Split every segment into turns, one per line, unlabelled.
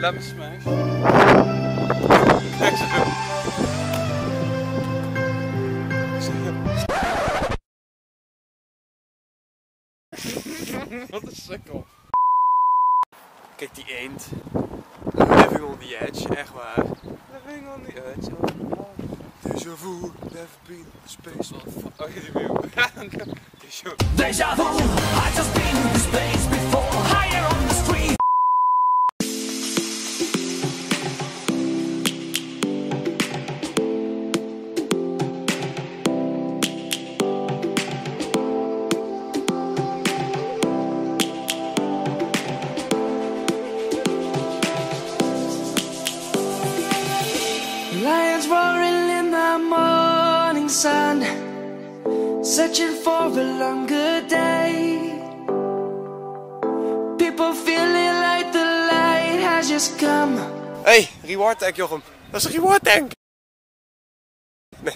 Lemon smash. Wat een sukkel. Kijk die eend. Living on the edge, echt waar. Living on the edge. Deja vu, never been to space. Oh, die view. Deja vu.
I just been to space
searching for a longer day. People feeling like the light has just come.
Hey, reward tank Jochem. Dat is een reward tank. Nee.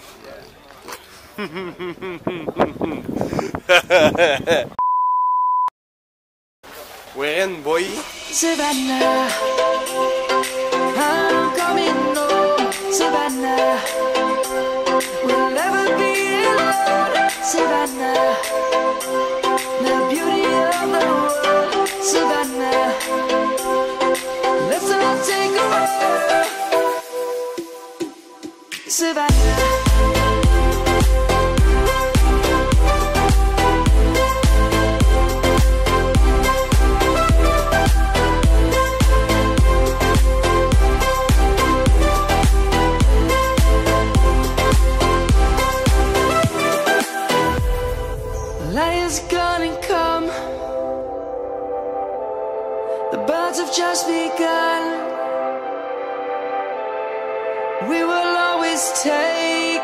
We're in, boy.
Savannah, gonna come. The birds have just begun.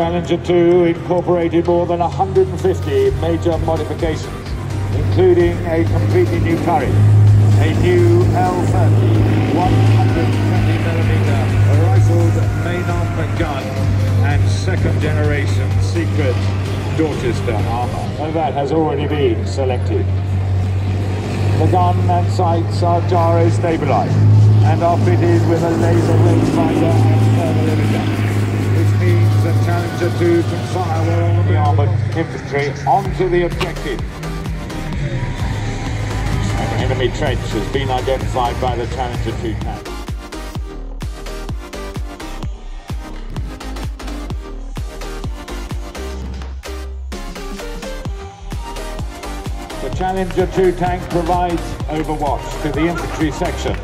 Challenger 2 incorporated more than 150 major modifications, including a completely new turret, a new L30 120mm rifled main arm gun, and second generation secret Dorchester armor. And that has already been selected. The gun and sights are gyro stabilized and are fitted with a laser rangefinder 2 fire on the armoured infantry onto the objective. An enemy trench has been identified by the Challenger 2 tank. The Challenger 2 tank provides overwatch to the infantry section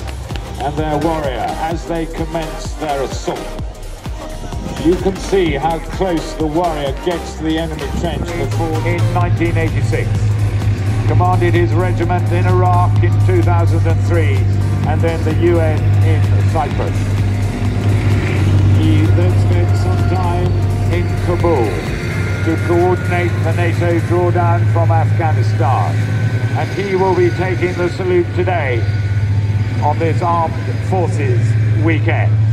and their warrior as they commence their assault. You can see how close the warrior gets to the enemy trench before in 1986. Commanded his regiment in Iraq in 2003 and then the UN in Cyprus. He then spent some time in Kabul to coordinate the NATO drawdown from Afghanistan. And he will be taking the salute today on this Armed Forces weekend.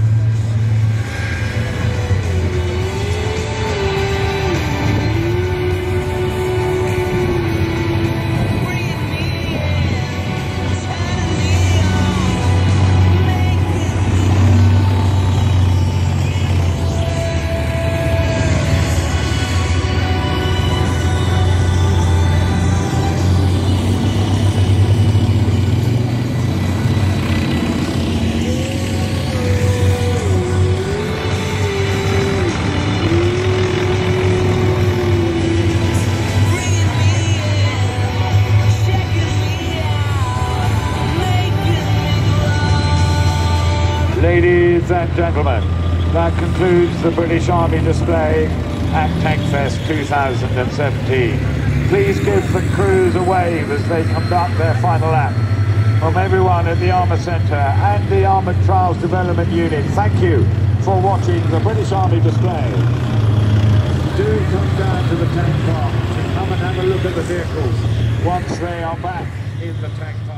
Ladies and gentlemen, that concludes the British Army display at Tankfest 2017. Please give the crews a wave as they conduct their final lap. From everyone at the Armour Centre and the Armoured Trials Development Unit, thank you for watching the British Army display. Do come down to the tank park to come and have a look at the vehicles once they are back in the tank park.